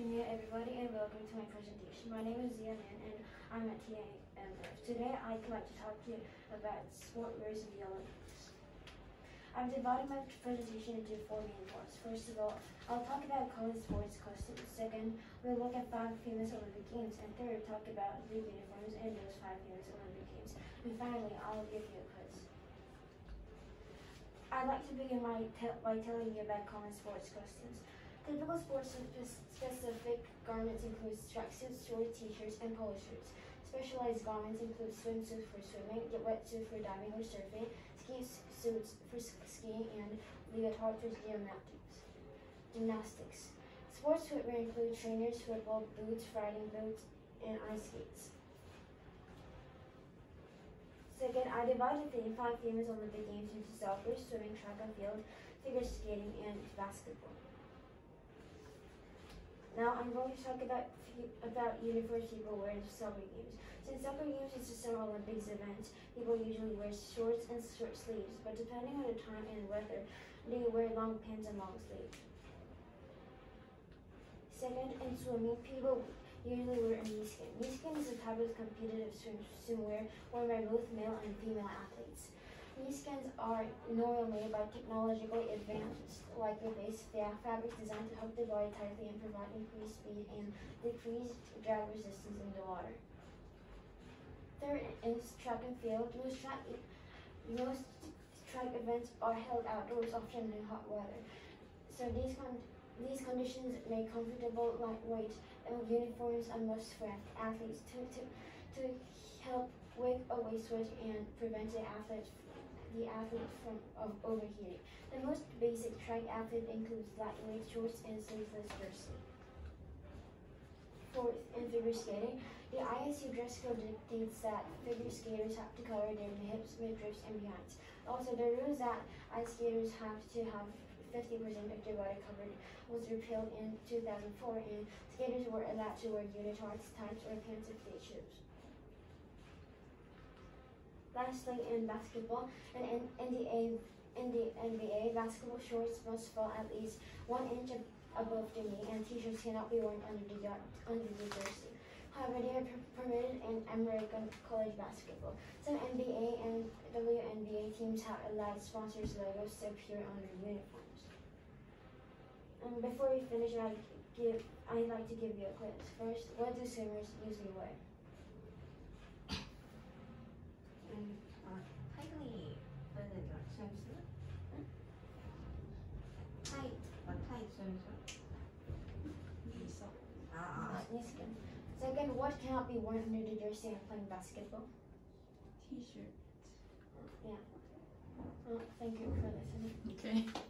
afternoon, everybody, and welcome to my presentation. My name is Zia and I'm at TAMF. Today, I'd like to talk to you about sport wears of the Olympics. I've divided my presentation into four main parts. First of all, I'll talk about common sports costumes. Second, we'll look at five famous Olympic games. And third, talk about Greek uniforms and those five famous Olympic games. And finally, I'll give you a quiz. I'd like to begin my te by telling you about common sports costumes. Typical sports specific garments include tracksuits, short t-shirts, and polo shirts. Specialized garments include swimsuits for swimming, wetsuits for diving or surfing, ski suits for skiing, and leotard for gymnastics. Gymnastics. Sports footwear include trainers, football boots, riding boots, and ice skates. Second, I divided the five famous Olympic Games into soccer, swimming, track and field, figure skating, and basketball. Now I'm going to talk about about uniforms people wear soccer games. Since summer games is a Summer Olympics event, people usually wear shorts and short sleeves, but depending on the time and weather, they wear long pants and long sleeves. Second, in swimming, people usually wear a knee skin. Knee skin is a type of competitive swim swimwear worn by both male and female athletes. These skins are normally made by technologically advanced lycra-based fabrics designed to hold the body tightly and provide increased speed and decreased drag resistance in the water. Third is track and field. Most track, most track events are held outdoors, often in hot weather. So these con these conditions make comfortable, lightweight uniforms a must for athletes to, to, to help wick away sweat and prevent the athlete the athlete from of overheating. The most basic track outfit includes lightweight shorts and sleeveless jersey. Fourth, in figure skating, the ISU dress code dictates that figure skaters have to cover their hips, midriffs, and behinds. Also, the rules that ice skaters have to have 50% of their body covered was repealed in 2004, and skaters were allowed to wear unitards, tights, or pants if they chose. Lastly, in basketball, and in, in, the, in the NBA, basketball shorts must fall at least one inch above the knee, and t-shirts cannot be worn under the, under the jersey. However, they are permitted in American college basketball. Some NBA and WNBA teams have allowed sponsors' logos to appear on their uniforms. And before we finish, I'd, give, I'd like to give you a quiz. First, what do swimmers usually wear? Second, what cannot be worn under the jersey of playing basketball? T-shirt. Yeah. Well, thank you for listening. Okay.